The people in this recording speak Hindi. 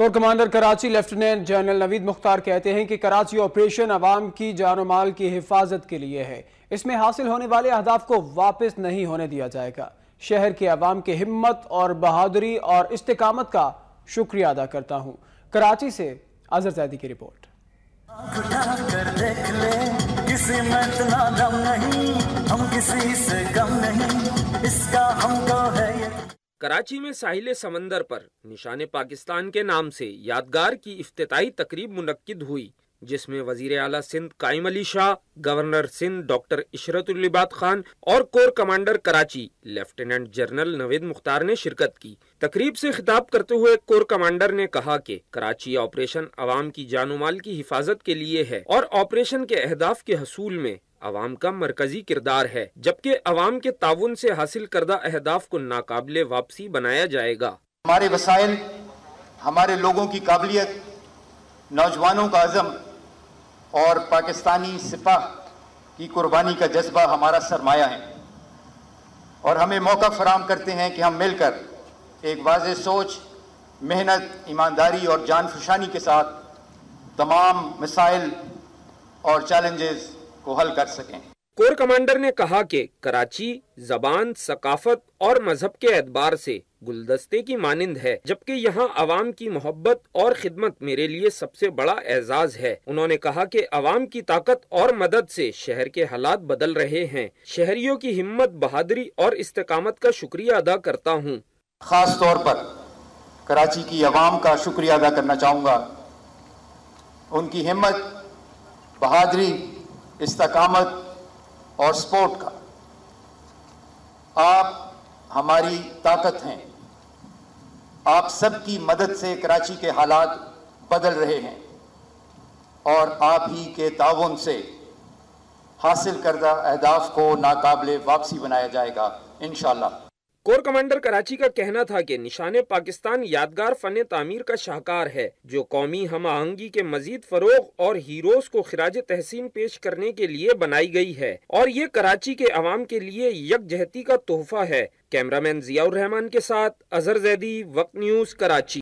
Core commander Karachi lieutenant general Naveed Mukhtar कहते हैं कि कराची ऑपरेशन आवाम की जान माल की हिफाजत के लिए है। इसमें हासिल होने वाले अहदाफ को वापस नहीं होने दिया जाएगा। शहर के अवाम की हिम्मत और बहादुरी और इस्तेकामत का शुक्रिया अदा करता हूँ। कराची से अजहर जैदी की रिपोर्ट। किसी दम नहीं, हम किसी से कराची में साहिल समंदर पर, निशान पाकिस्तान के नाम से, यादगार की इफ्तताही तकरीब मुनद हुई, जिसमें वज़ीर अला सिंध काइम अली शाह, गवर्नर सिंध डॉक्टर इशरतुल्लिबात खान और core commander Karachi, lieutenant general Naveed Mukhtar ने शिरकत की। तकरीब से खिताब करते हुए कोर कमांडर ने कहा कि कराची ऑपरेशन आवाम की जानो माल की हिफाजत के लिए है और ऑपरेशन के अहदाफ के हसूल में आवाम का मरकजी किरदार है, जबकि आवाम के ताउन से हासिल करदा अहदाफ को नाकाबले वापसी बनाया जाएगा। हमारे वसाइल हमारे लोगों की काबिलियत, नौजवानों का अज़म और पाकिस्तानी सिपाह की कुर्बानी का जज्बा हमारा सरमाया है। और हमें मौका फराम करते हैं कि हम मिलकर एक वाज सोच, मेहनत, ईमानदारी और जान फुशानी के साथ तमाम मिसाइल और चैलेंजेस को हल कर सकें। कोर कमांडर ने कहा कि कराची जबान सकाफत और मज़हब के एतबार से गुलदस्ते की मानंद है जबकि यहाँ आवाम की मोहब्बत और खिदमत मेरे लिए सबसे बड़ा एजाज है। उन्होंने कहा कि आवाम की ताकत और मदद से शहर के हालात बदल रहे हैं। शहरियों की हिम्मत बहादुरी और इस्तकामत का शुक्रिया अदा करता हूँ। खास तौर पर कराची की आवाम का शुक्रिया अदा करना चाहूँगा। उनकी हिम्मत बहादुरी इस्तकामत और स्पोर्ट का। आप हमारी ताकत हैं। आप सबकी मदद से कराची के हालात बदल रहे हैं और आप ही के ताउन से हासिल करदा अहदाफ को नाकबले वापसी बनाया जाएगा इनशाला कोर कमांडर कराची का कहना था कि निशान पाकिस्तान यादगार फन तामीर का शाहकार है, जो कौमी हम आहंगी के मजीद फरोग और हीरोज को खराज तहसीन पेश करने के लिए बनाई गई है। और ये कराची के अवाम के लिए यकजहती का तोहफा है। कैमरामैन जियाउर रहमान के साथ अजहर जैदी, वक्त न्यूज़ कराची।